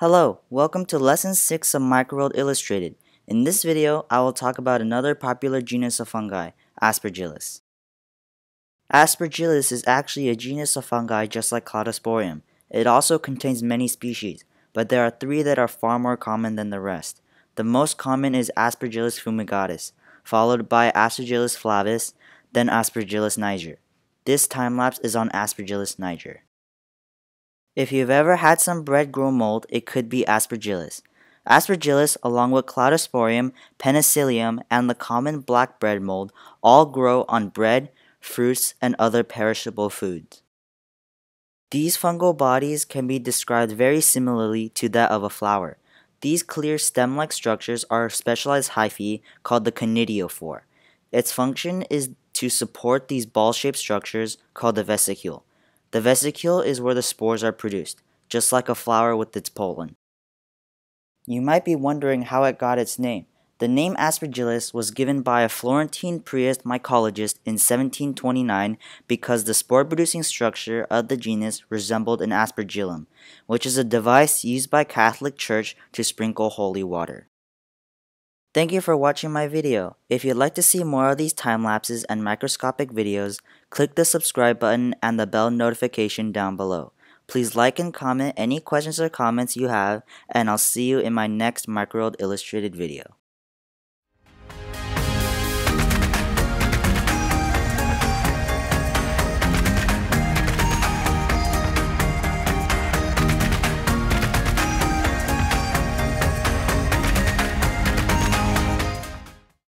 Hello, welcome to Lesson 6 of Microworld Illustrated. In this video, I will talk about another popular genus of fungi, Aspergillus. Aspergillus is actually a genus of fungi just like Cladosporium. It also contains many species, but there are three that are far more common than the rest. The most common is Aspergillus fumigatus, followed by Aspergillus flavus, then Aspergillus niger. This time-lapse is on Aspergillus niger. If you've ever had some bread grow mold, it could be aspergillus. Aspergillus, along with Cladosporium, Penicillium, and the common black bread mold, all grow on bread, fruits, and other perishable foods. These fungal bodies can be described very similarly to that of a flower. These clear stem-like structures are specialized hyphae called the conidiophore. Its function is to support these ball-shaped structures called the vesicule. The vesicule is where the spores are produced, just like a flower with its pollen. You might be wondering how it got its name. The name Aspergillus was given by a Florentine priest mycologist in 1729 because the spore-producing structure of the genus resembled an aspergillum, which is a device used by Catholic Church to sprinkle holy water. Thank you for watching my video. If you'd like to see more of these time lapses and microscopic videos, click the subscribe button and the bell notification down below. Please like and comment any questions or comments you have, and I'll see you in my next Microworld Illustrated video.